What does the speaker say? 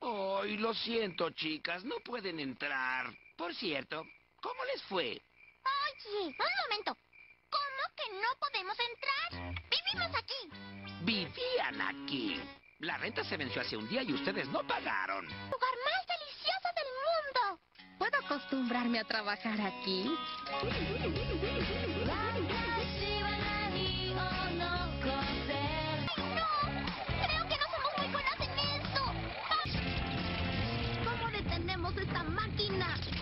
Ay, lo siento, chicas, no pueden entrar. Por cierto, ¿cómo les fue? Oye, un momento. ¿Cómo que no podemos entrar? Vivimos aquí. Vivían aquí. La renta se venció hace un día y ustedes no pagaron. Lugar más delicioso del mundo. ¿Puedo acostumbrarme a trabajar aquí? Esta máquina?